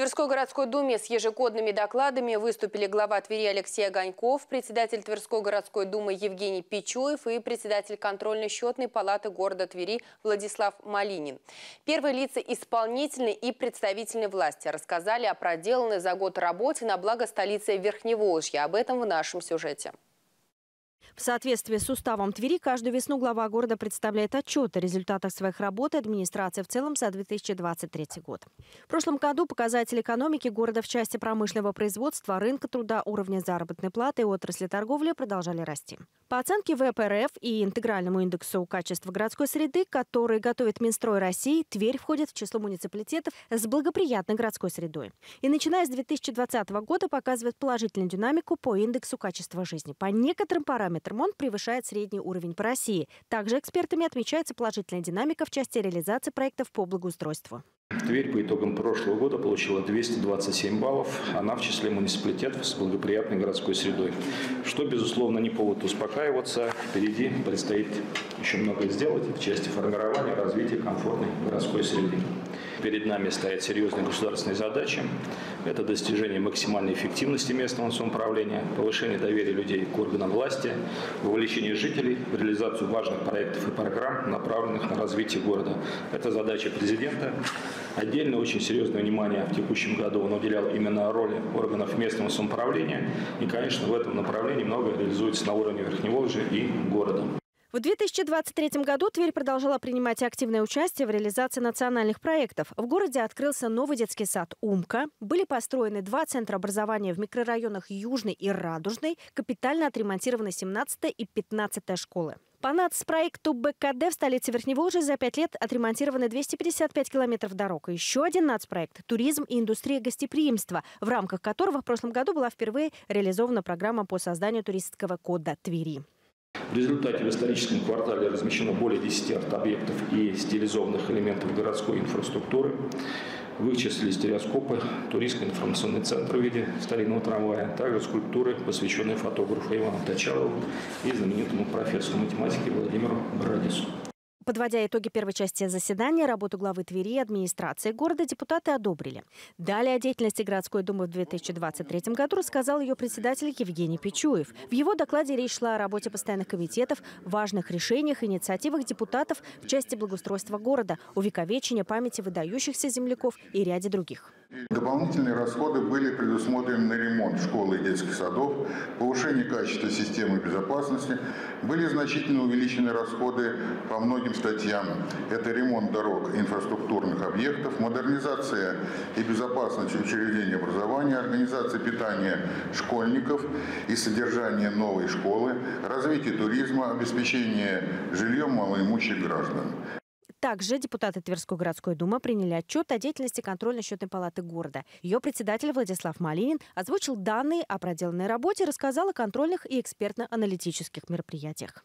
Тверской городской думе с ежегодными докладами выступили глава Твери Алексей Огоньков, председатель Тверской городской думы Евгений Пичуев и председатель контрольно-счетной палаты города Твери Владислав Малинин. Первые лица исполнительной и представительной власти рассказали о проделанной за год работе на благо столицы Верхневолжья. Об этом в нашем сюжете. В соответствии с уставом Твери, каждую весну глава города представляет отчет о результатах своих работ и администрации в целом за 2023 год. В прошлом году показатели экономики города в части промышленного производства, рынка труда, уровня заработной платы и отрасли торговли продолжали расти. По оценке ВПРФ и интегральному индексу качества городской среды, который готовит Минстрой России, Тверь входит в число муниципалитетов с благоприятной городской средой. И начиная с 2020 года показывает положительную динамику по индексу качества жизни. По некоторым параметрам он превышает средний уровень по России. Также экспертами отмечается положительная динамика в части реализации проектов по благоустройству. Тверь по итогам прошлого года получила 227 баллов, она в числе муниципалитетов с благоприятной городской средой. Что, безусловно, не повод успокаиваться. Впереди предстоит еще многое сделать в части формирования развития комфортной городской среды. Перед нами стоят серьезные государственные задачи. Это достижение максимальной эффективности местного самоуправления, повышение доверия людей к органам власти, вовлечение жителей в реализацию важных проектов и программ, направленных на развитие города. Это задача президента. Отдельно очень серьезное внимание в текущем году он уделял именно роли органов местного самоуправления. И, конечно, в этом направлении многое реализуется на уровне Верхневолжья и города. В 2023 году Тверь продолжала принимать активное участие в реализации национальных проектов. В городе открылся новый детский сад «Умка». Были построены два центра образования в микрорайонах Южный и Радужный. Капитально отремонтированы 17 и 15 школы. По нацпроекту БКД в столице Верхневолжья за пять лет отремонтированы 255 километров дорог. Еще один нацпроект – туризм и индустрия гостеприимства, в рамках которого в прошлом году была впервые реализована программа по созданию туристического кода Твери. В результате в историческом квартале размещено более 10 арт-объектов и стилизованных элементов городской инфраструктуры. В их числе стереоскопы, туристско-информационный центр в виде старинного трамвая, также скульптуры, посвященные фотографу Ивану Тачалову и знаменитому профессору математики Владимиру Брадису. Подводя итоги первой части заседания, работу главы Твери и администрации города депутаты одобрили. Далее о деятельности городской думы в 2023 году рассказал ее председатель Евгений Пичуев. В его докладе речь шла о работе постоянных комитетов, важных решениях, инициативах депутатов в части благоустройства города, увековечения памяти выдающихся земляков и ряде других. Дополнительные расходы были предусмотрены на ремонт школ и детских садов, повышение качества системы безопасности. Были значительно увеличены расходы по многим статьям. Это ремонт дорог инфраструктурных объектов, модернизация и безопасность учреждений образования, организация питания школьников и содержание новой школы, развитие туризма, обеспечение жильем малоимущих граждан. Также депутаты Тверской городской думы приняли отчет о деятельности контрольно-счетной палаты города. Ее председатель Владислав Малинин озвучил данные о проделанной работе рассказал о контрольных и экспертно-аналитических мероприятиях.